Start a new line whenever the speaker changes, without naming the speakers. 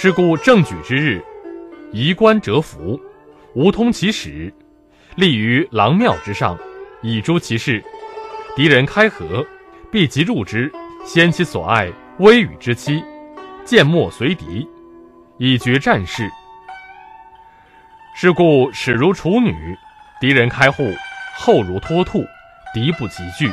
是故正举之日，移官折服，无通其始，立于廊庙之上，以诛其事。敌人开合，必即入之，先其所爱，威与之期，见末随敌，以决战事。是故始如处女，敌人开户，后如脱兔，敌不及拒。